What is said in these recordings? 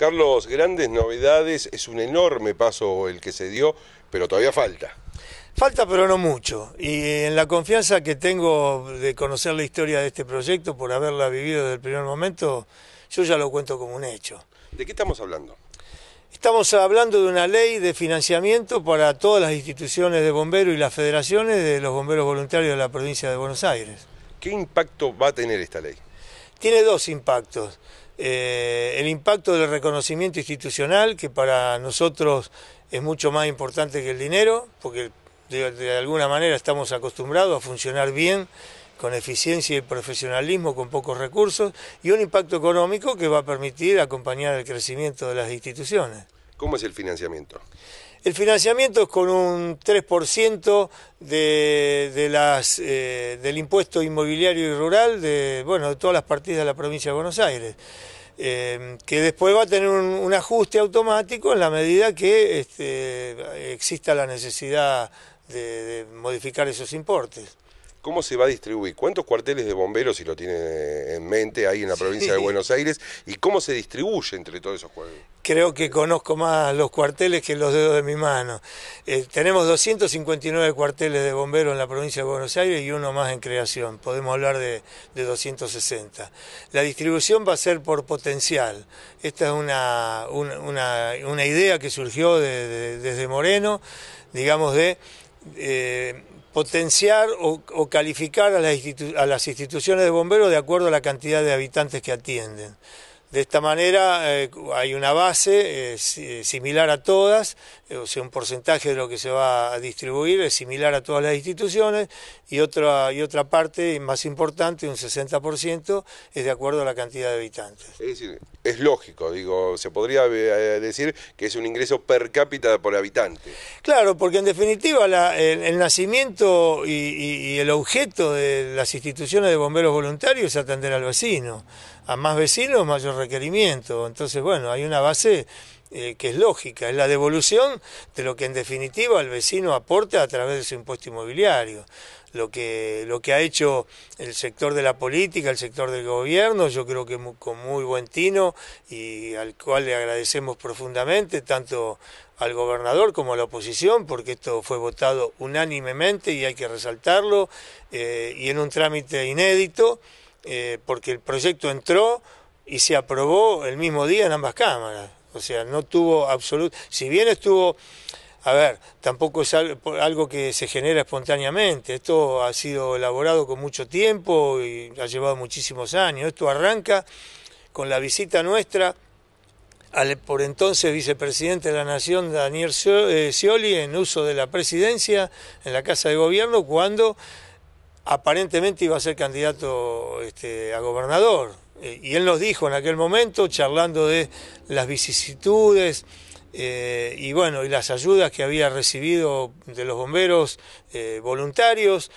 Carlos, grandes novedades, es un enorme paso el que se dio, pero todavía falta. Falta pero no mucho. Y en la confianza que tengo de conocer la historia de este proyecto, por haberla vivido desde el primer momento, yo ya lo cuento como un hecho. ¿De qué estamos hablando? Estamos hablando de una ley de financiamiento para todas las instituciones de bomberos y las federaciones de los bomberos voluntarios de la provincia de Buenos Aires. ¿Qué impacto va a tener esta ley? Tiene dos impactos. Eh, el impacto del reconocimiento institucional, que para nosotros es mucho más importante que el dinero, porque de, alguna manera estamos acostumbrados a funcionar bien con eficiencia y profesionalismo, con pocos recursos, y un impacto económico que va a permitir acompañar el crecimiento de las instituciones. ¿Cómo es el financiamiento? El financiamiento es con un 3% de, de las, eh, del impuesto inmobiliario y rural de, bueno, de todas las partidas de la provincia de Buenos Aires. Eh, que después va a tener un, ajuste automático en la medida que este, exista la necesidad de modificar esos importes. ¿Cómo se va a distribuir? ¿Cuántos cuarteles de bomberos, si lo tiene en mente, ahí en la provincia de Buenos Aires? ¿Y cómo se distribuye entre todos esos cuarteles? Creo que conozco más los cuarteles que los dedos de mi mano. Eh, tenemos 259 cuarteles de bomberos en la provincia de Buenos Aires y uno más en creación. Podemos hablar de, 260. La distribución va a ser por potencial. Esta es una, una, idea que surgió desde Moreno, digamos, de... Eh, potenciar o, calificar a las instituciones de bomberos de acuerdo a la cantidad de habitantes que atienden. De esta manera eh, hay una base eh, eh, similar a todas, o sea, un porcentaje de lo que se va a distribuir es similar a todas las instituciones y otra, y otra parte más importante, un 60%, es de acuerdo a la cantidad de habitantes. Es decir, es lógico, digo, se podría decir que es un ingreso per cápita por habitante. Claro, porque en definitiva el, nacimiento y, y el objeto de las instituciones de bomberos voluntarios es atender al vecino a más vecinos, mayor requerimiento. Entonces, bueno, hay una base eh, que es lógica, es la devolución de lo que en definitiva el vecino aporta a través de su impuesto inmobiliario. Lo que, lo que ha hecho el sector de la política, el sector del gobierno, yo creo que con muy buen tino y al cual le agradecemos profundamente, tanto al gobernador como a la oposición, porque esto fue votado unánimemente y hay que resaltarlo, eh, y en un trámite inédito. Eh, porque el proyecto entró y se aprobó el mismo día en ambas cámaras. O sea, no tuvo absoluto... Si bien estuvo... A ver, tampoco es algo que se genera espontáneamente. Esto ha sido elaborado con mucho tiempo y ha llevado muchísimos años. Esto arranca con la visita nuestra al por entonces vicepresidente de la Nación, Daniel eh, Scioli, en uso de la presidencia en la Casa de Gobierno, cuando aparentemente iba a ser candidato este, a gobernador. Eh, y él nos dijo en aquel momento, charlando de las vicisitudes eh, y bueno, y las ayudas que había recibido de los bomberos eh, voluntarios,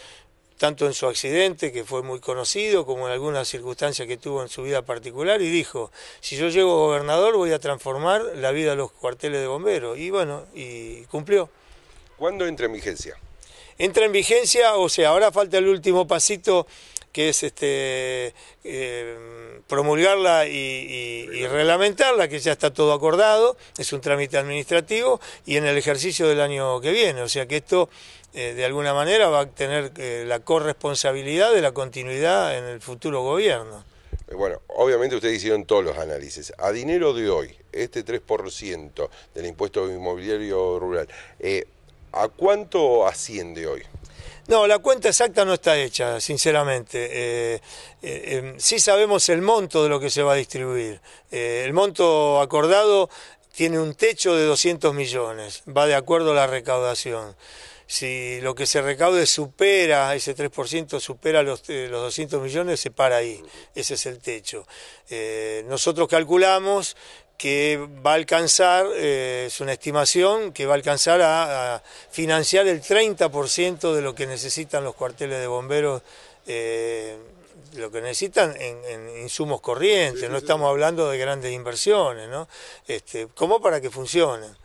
tanto en su accidente, que fue muy conocido, como en algunas circunstancias que tuvo en su vida particular, y dijo, si yo llego gobernador voy a transformar la vida de los cuarteles de bomberos. Y bueno, y cumplió. ¿Cuándo entra en vigencia? Entra en vigencia, o sea, ahora falta el último pasito que es este eh, promulgarla y, reglamentarla, que ya está todo acordado, es un trámite administrativo y en el ejercicio del año que viene, o sea que esto eh, de alguna manera va a tener eh, la corresponsabilidad de la continuidad en el futuro gobierno. Bueno, obviamente ustedes hicieron todos los análisis. A dinero de hoy, este 3% del impuesto inmobiliario rural, ¿A cuánto asciende hoy? No, la cuenta exacta no está hecha, sinceramente. Eh, eh, em, sí sabemos el monto de lo que se va a distribuir. Eh, el monto acordado tiene un techo de 200 millones, va de acuerdo a la recaudación. Si lo que se recaude supera, ese 3% supera los, los 200 millones, se para ahí. Ese es el techo. nosotros calculamos que va a alcanzar, eh, es una estimación, que va a alcanzar a, financiar el 30% de lo que necesitan los cuarteles de bomberos, eh, lo que necesitan en, insumos corrientes, no estamos hablando de grandes inversiones, ¿no? Este, como para que funcionen.